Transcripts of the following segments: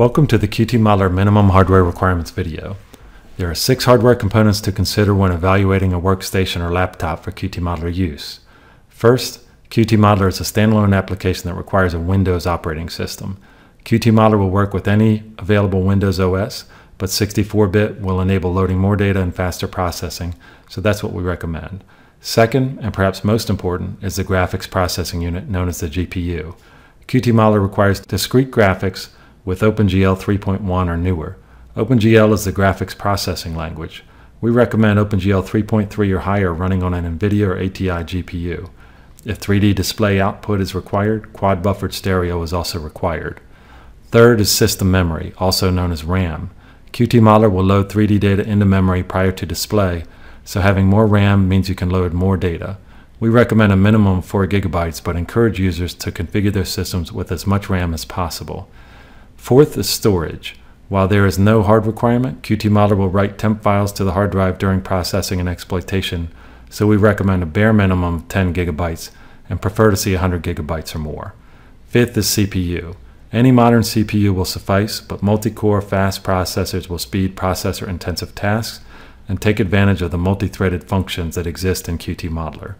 Welcome to the QT Modeler Minimum Hardware Requirements video. There are six hardware components to consider when evaluating a workstation or laptop for QT Modeler use. First, QT Modeler is a standalone application that requires a Windows operating system. QT Modeler will work with any available Windows OS, but 64-bit will enable loading more data and faster processing, so that's what we recommend. Second, and perhaps most important, is the graphics processing unit known as the GPU. QT Modeler requires discrete graphics with OpenGL 3.1 or newer. OpenGL is the graphics processing language. We recommend OpenGL 3.3 or higher running on an NVIDIA or ATI GPU. If 3D display output is required, quad buffered stereo is also required. Third is system memory, also known as RAM. QT Modeler will load 3D data into memory prior to display, so having more RAM means you can load more data. We recommend a minimum of 4 gigabytes, but encourage users to configure their systems with as much RAM as possible. Fourth is storage. While there is no hard requirement, QT Modeler will write temp files to the hard drive during processing and exploitation, so we recommend a bare minimum of 10 gigabytes and prefer to see 100 gigabytes or more. Fifth is CPU. Any modern CPU will suffice, but multi-core fast processors will speed processor-intensive tasks and take advantage of the multi-threaded functions that exist in QT Modeler.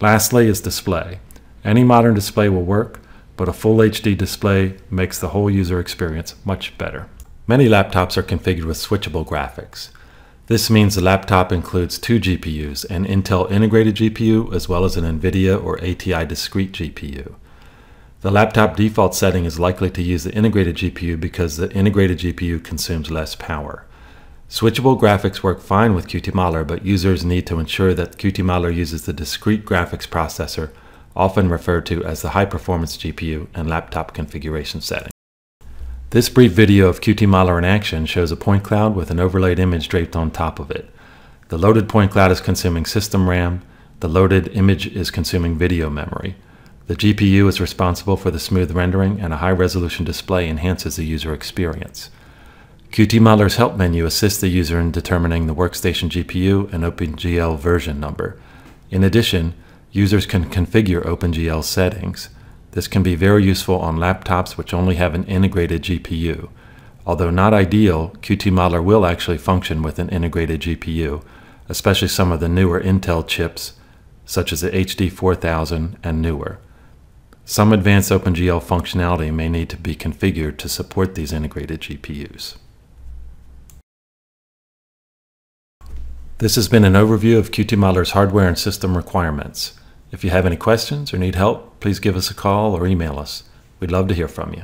Lastly is display. Any modern display will work, but a full HD display makes the whole user experience much better. Many laptops are configured with switchable graphics. This means the laptop includes two GPUs, an Intel integrated GPU as well as an NVIDIA or ATI discrete GPU. The laptop default setting is likely to use the integrated GPU because the integrated GPU consumes less power. Switchable graphics work fine with QT Modeler, but users need to ensure that QT Modeler uses the discrete graphics processor often referred to as the high-performance GPU and laptop configuration setting. This brief video of QT Modeler in action shows a point cloud with an overlaid image draped on top of it. The loaded point cloud is consuming system RAM, the loaded image is consuming video memory. The GPU is responsible for the smooth rendering and a high-resolution display enhances the user experience. QT Modeler's help menu assists the user in determining the workstation GPU and OpenGL version number. In addition, users can configure OpenGL settings. This can be very useful on laptops which only have an integrated GPU. Although not ideal, QT Modeler will actually function with an integrated GPU, especially some of the newer Intel chips, such as the HD 4000 and newer. Some advanced OpenGL functionality may need to be configured to support these integrated GPUs. This has been an overview of QT Modeler's hardware and system requirements. If you have any questions or need help, please give us a call or email us. We'd love to hear from you.